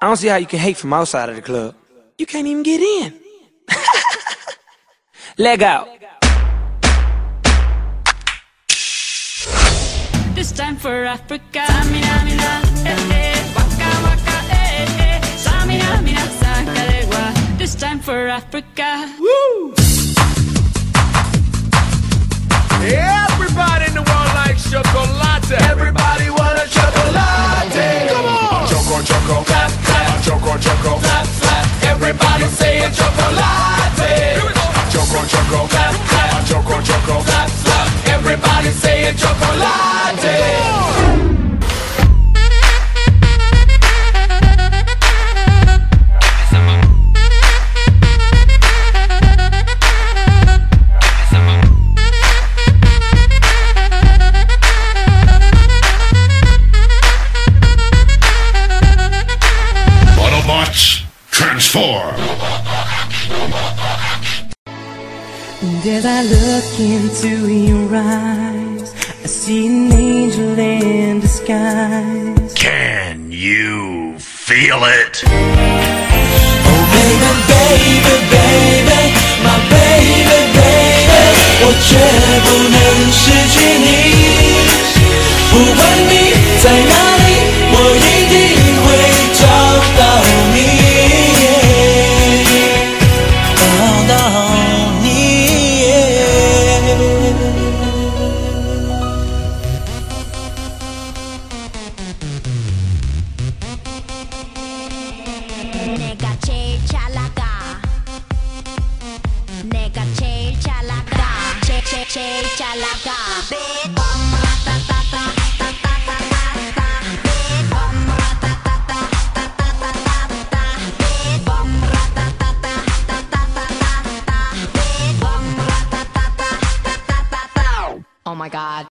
I don't see how you can hate from outside of the club. You can't even get in. Leg out. This time for Africa. Samina, mina, eh, eh. Waka, waka, eh, eh. Samina, mina, sakalegua. This time for Africa. Woo! Everybody in the world likes chocolate. Everybody want a chocolate. Come on. Choco, choco, clap, clap. Clap, clap. Everybody say transform! And as I look into your eyes, I see an angel in disguise. Can you feel it? Oh baby, baby, baby, my baby, baby，我绝不能失去 Oh my god.